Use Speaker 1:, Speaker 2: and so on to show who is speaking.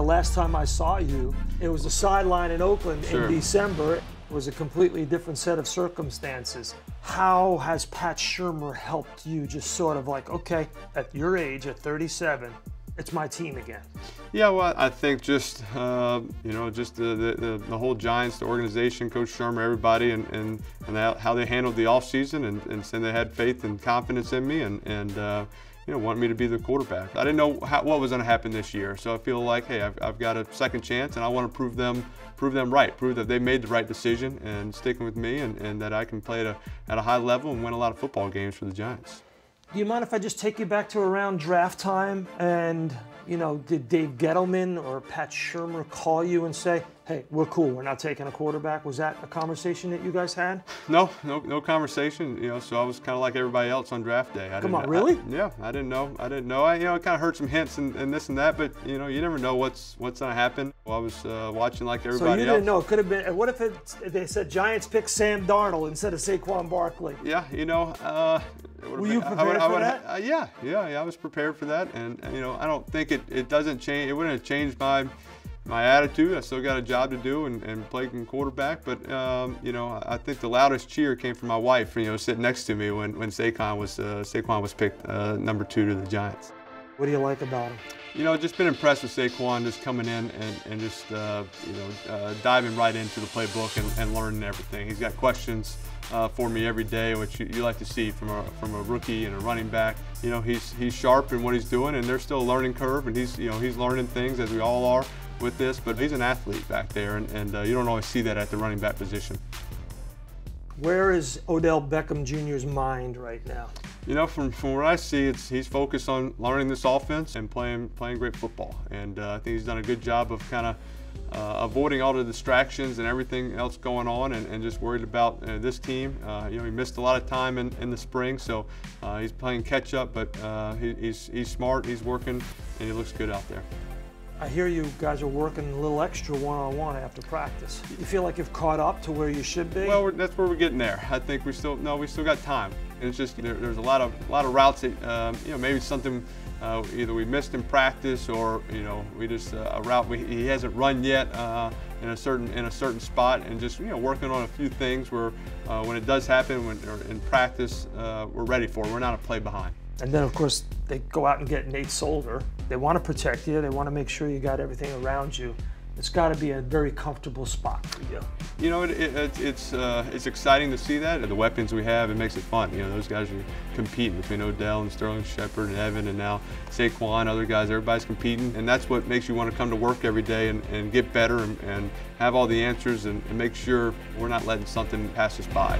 Speaker 1: the last time I saw you, it was a sideline in Oakland
Speaker 2: Sure.
Speaker 1: in December. It was a completely different set of circumstances. How has Pat Shurmur helped you just sort of like, okay, at your age, at 37, it's my team again?
Speaker 2: Yeah, well, I think just uh, you know, just the, the, the, the whole Giants, the organization, Coach Shurmur, everybody, and and, and how- they handled the offseason and, and saying they had faith and confidence in me and and uh, you know want me to be the quarterback. I didn't know how, what was going to happen this year, so I feel like hey, I've, I've got a second chance, and I want to prove them prove them right, prove that they made the right decision and sticking with me, and, and that I can play at a at a high level and win a lot of football games for the Giants.
Speaker 1: Do you mind if I just take you back to around draft time and, you know, did Dave Gettleman or Pat Shurmur call you and say, hey, we're cool, we're not taking a quarterback? Was that a conversation that you guys had?
Speaker 2: No, no, no conversation. You know, so I was kind of like everybody else on draft day. I
Speaker 1: Come
Speaker 2: didn't-
Speaker 1: on, really?
Speaker 2: I- yeah, I didn't know. I didn't know. I, you know, I kind of heard some hints and, and this and that, but you know, you never know what's what's gonna happen. Well, I was uh, watching like everybody.
Speaker 1: So you
Speaker 2: else.
Speaker 1: didn't know. It could have been. What if it, they said Giants pick Sam Darnold instead of Saquon Barkley?
Speaker 2: Yeah, you know. Uh,
Speaker 1: Were you
Speaker 2: been- I
Speaker 1: prepared
Speaker 2: would- I
Speaker 1: for
Speaker 2: would-
Speaker 1: that?
Speaker 2: Uh, yeah, yeah, yeah. I was prepared for that, and, and, you know, I don't think it, it doesn't change. It wouldn't have changed my my attitude. I still got a job to do and, and playing quarterback, but um, you know, I think the loudest cheer came from my wife. You know, sitting next to me when when Saquon was uh, Saquon was picked uh, number two to the Giants.
Speaker 1: What do you like about him?
Speaker 2: You know, just been impressed with Saquon just coming in and, and just, uh, you know, uh, diving right into the playbook and, and learning everything. He's got questions uh, for me every day, which you, you like to see from a, from a rookie and a running back. You know, he's, he's sharp in what he's doing and there's still a learning curve and he's, you know, he's learning things as we all are with this, but he's an athlete back there and, and uh, you don't always see that at the running back position.
Speaker 1: Where is Odell Beckham Jr.'s mind right now?
Speaker 2: You know, from, from what I see, it's he's focused on learning this offense and playing playing great football. And uh, I think he's done a good job of kind of uh, avoiding all the distractions and everything else going on, and, and just worried about uh, this team. Uh, you know, he missed a lot of time in, in the spring, so uh, he's playing catch up. But uh, he, he's he's smart, he's working, and he looks good out there.
Speaker 1: I hear you guys are working a little extra one-on-one after practice. You feel like you've caught up to where you should be?
Speaker 2: Well, that's where we're getting there. I think we still no, we still got time. And it's just there, there's a lot of a lot of routes that um, you know maybe something uh, either we missed in practice or you know we just uh, a route we, he hasn't run yet uh, in a certain in a certain spot and just you know working on a few things where uh, when it does happen when or in practice uh, we're ready for. it. We're not a play behind.
Speaker 1: And then, of course, they go out and get Nate Solder. They want to protect you. They want to make sure you got everything around you. It's got to be a very comfortable spot for you.
Speaker 2: You know, it, it, it, it's uh, it's exciting to see that. The weapons we have, it makes it fun. You know, those guys are competing between Odell and Sterling Shepard and Evan and now Saquon, other guys. Everybody's competing, and that's what makes you want to come to work every day and, and get better and, and have all the answers and, and make sure we're not letting something pass us by.